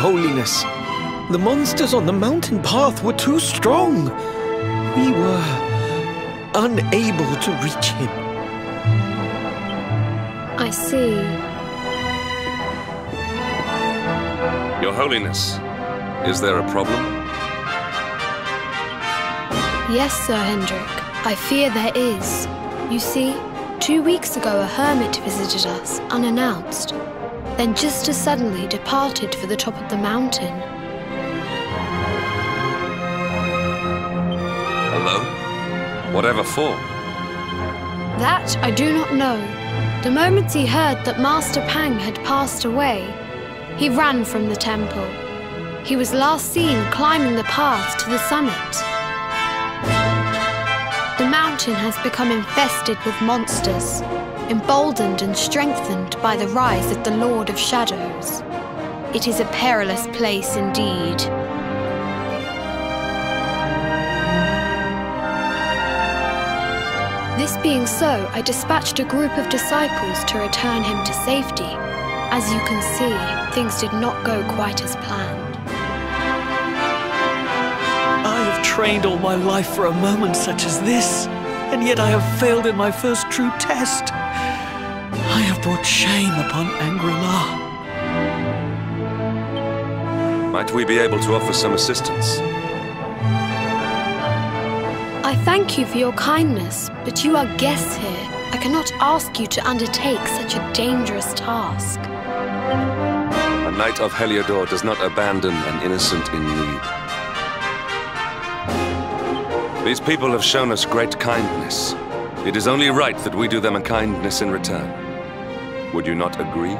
Holiness. The monsters on the mountain path were too strong. We were unable to reach him. I see. Your Holiness, is there a problem? Yes, Sir Hendrik. I fear there is. You see, two weeks ago a hermit visited us, unannounced, then just as suddenly departed for the top of the mountain. Alone? Whatever for? That I do not know. The moment he heard that Master Pang had passed away, he ran from the temple. He was last seen climbing the path to the summit. The mountain has become infested with monsters, emboldened and strengthened by the rise of the Lord of Shadows. It is a perilous place indeed. This being so, I dispatched a group of disciples to return him to safety. As you can see, things did not go quite as planned. I have trained all my life for a moment such as this, and yet I have failed in my first true test. I have brought shame upon Angri-La. Might we be able to offer some assistance? I thank you for your kindness, but you are guests here. I cannot ask you to undertake such a dangerous task. A knight of Heliodor does not abandon an innocent in need. These people have shown us great kindness. It is only right that we do them a kindness in return. Would you not agree?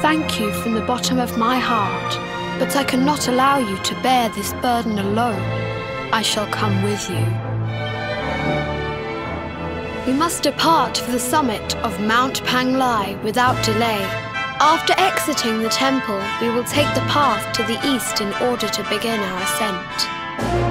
Thank you from the bottom of my heart, but I cannot allow you to bear this burden alone. I shall come with you. We must depart for the summit of Mount Panglai without delay. After exiting the temple, we will take the path to the east in order to begin our ascent.